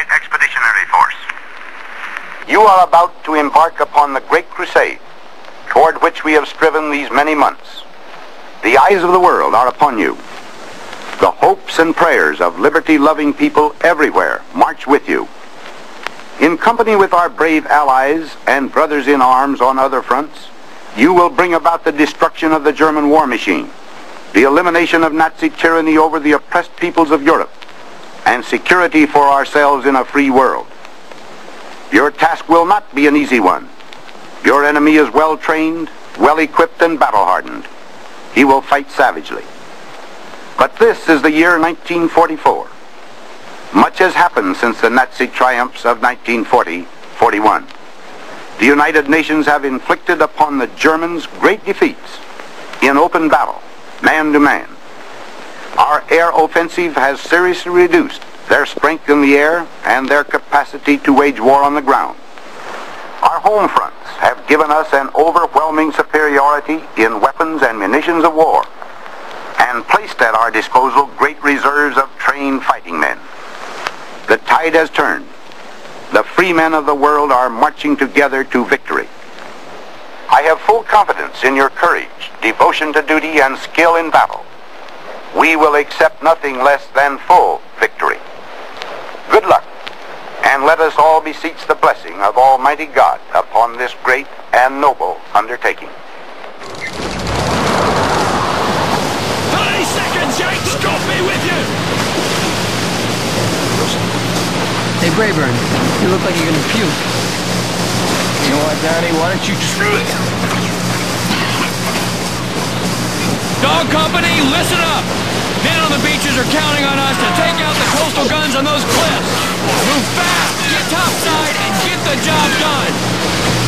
Allied Expeditionary Force. You are about to embark upon the great crusade toward which we have striven these many months. The eyes of the world are upon you. The hopes and prayers of liberty-loving people everywhere march with you. In company with our brave allies and brothers in arms on other fronts, you will bring about the destruction of the German war machine, the elimination of Nazi tyranny over the oppressed peoples of Europe, and security for ourselves in a free world. Your task will not be an easy one. Your enemy is well trained, well equipped, and battle hardened. He will fight savagely. But this is the year 1944. Much has happened since the Nazi triumphs of 1940-41. The United Nations have inflicted upon the Germans great defeats in open battle, man to man. Our air offensive has seriously reduced their strength in the air and their capacity to wage war on the ground. Our home fronts have given us an overwhelming superiority in weapons and munitions of war and placed at our disposal great reserves of trained fighting men. The tide has turned. The free men of the world are marching together to victory. I have full confidence in your courage, devotion to duty, and skill in battle. We will accept nothing less than full victory. Good luck, and let us all beseech the blessing of Almighty God upon this great and noble undertaking. 30 seconds, Yanks! Got me with you! Hey, Braeburn, you look like you're gonna puke. You know what, Danny? Why don't you just... Dog Company, listen up! Men on the beaches are counting on us to take out the coastal guns on those cliffs. Move fast, get topside, and get the job done!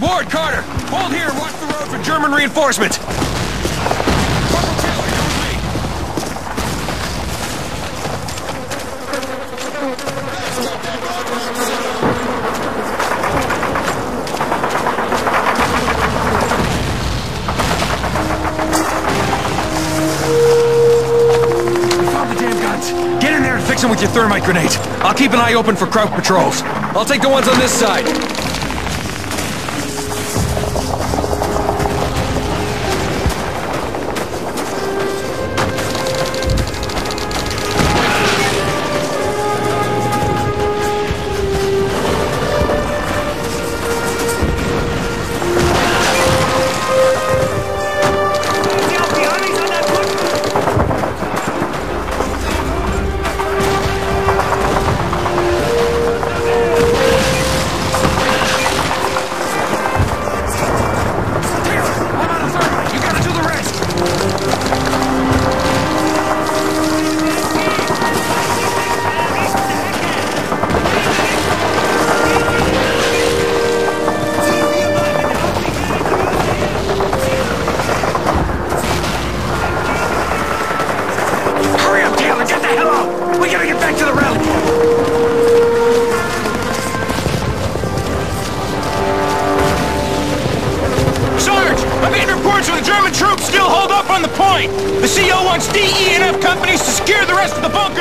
Ward, Carter! Hold here and watch the road for German reinforcements! Get in there and fix them with your thermite grenades. I'll keep an eye open for Kraut patrols. I'll take the ones on this side.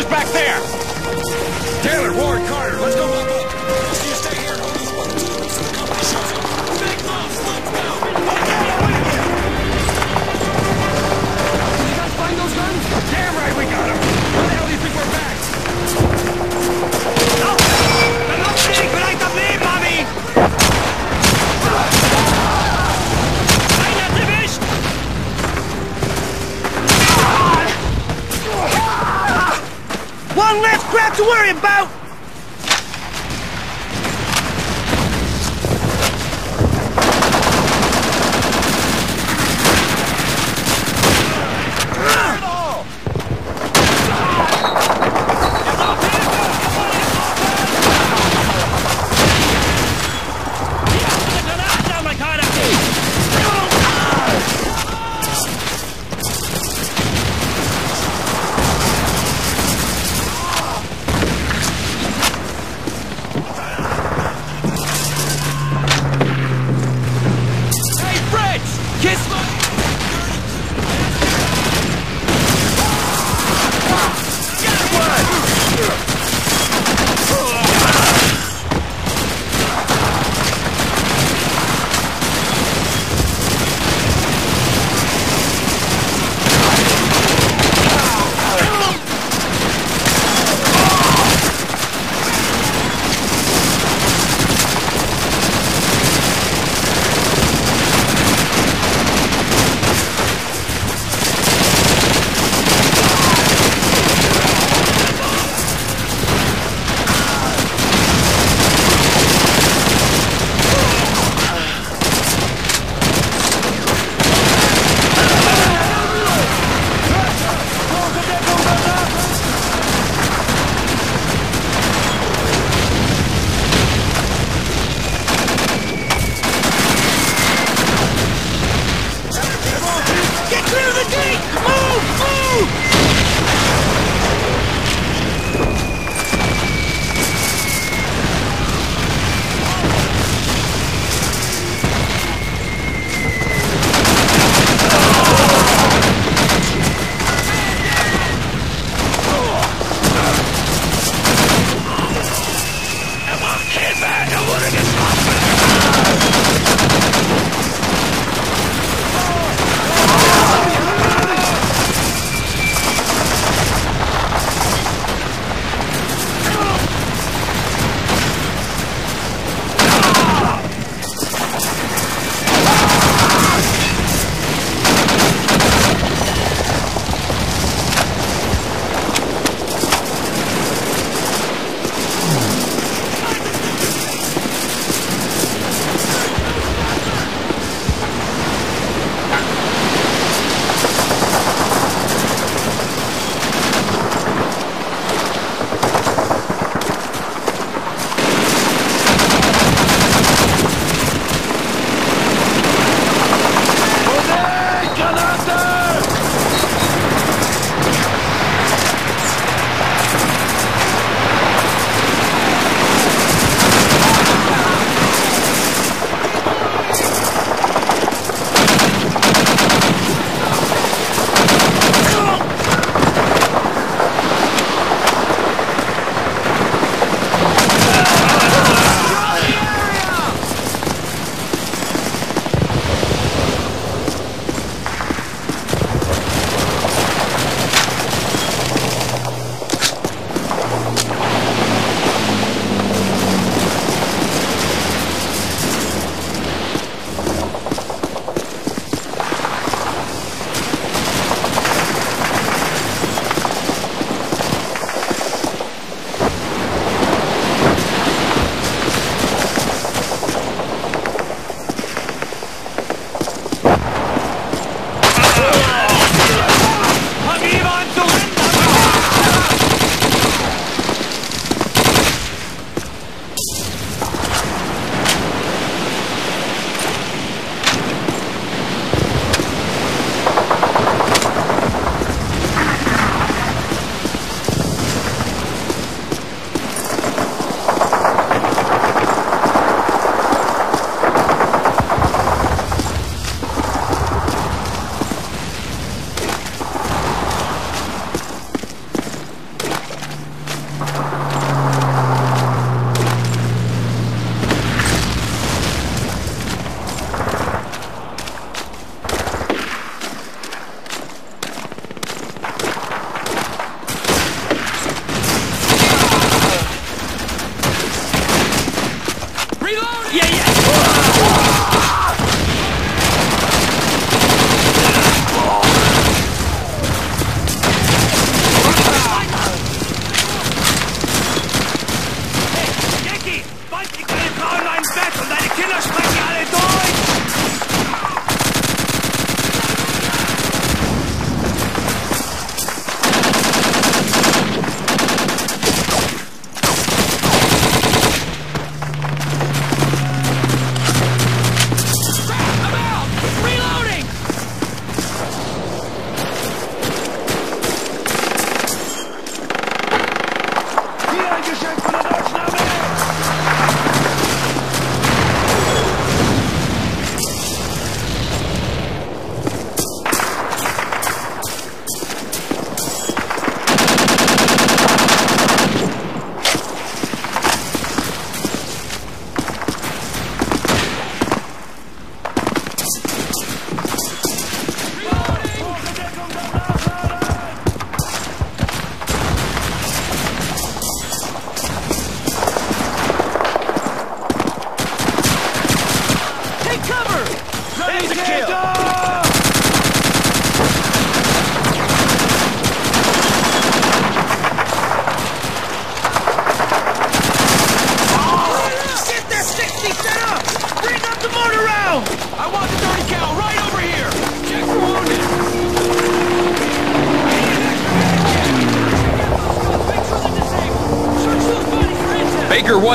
Back there! worry about?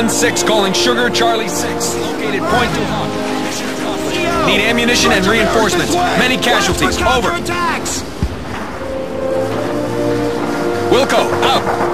116 calling Sugar Charlie 6, located Point Duhon. Need ammunition and reinforcements. Many casualties. Over. Wilco, out.